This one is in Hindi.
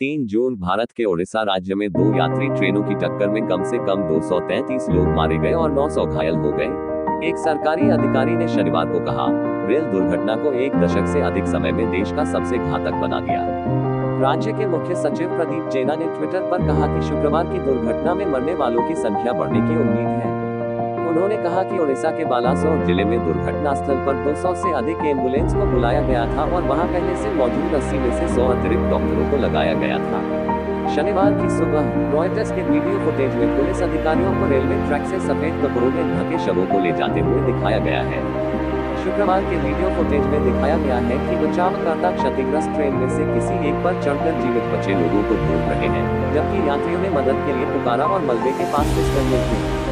तीन जून भारत के ओडिशा राज्य में दो यात्री ट्रेनों की टक्कर में कम से कम 233 लोग मारे गए और 900 घायल हो गए। एक सरकारी अधिकारी ने शनिवार को कहा, रेल दुर्घटना को एक दशक से अधिक समय में देश का सबसे घातक बना दिया। राज्य के मुख्य सचिव प्रदीप जेना ने ट्विटर पर कहा कि शुक्रवार की दुर्घटना में मरने वालों की संख्या बढ़ने की उम्मीद है। उन्होंने कहा कि ओडिशा के बालासोर ज़िले में दुर्घटना स्थल पर 200 से अधिक एंबुलेंस को बुलाया गया था और वहाँ पहले से मौजूद अस्सी में से 100 अतिरिक्त डॉक्टरों को लगाया गया था। शनिवार की सुबह रॉयटर्स के वीडियो फुटेज में पुलिस अधिकारियों को रेलवे ट्रैक से सफ़ेद कपड़ों में ढके शवों को ले जाते हुए दिखाया गया है। शुक्रवार के वीडियो फुटेज में दिखाया गया है कि बचावकर्ता क्षतिग्रस्त ट्रेन में से किसी एक पर चढ़कर जीवित बचे लोगों को ढूंढ रहे हैं, जबकि यात्रियों ने मदद के लिए पुकारा और मलबे के पास पिस्टल में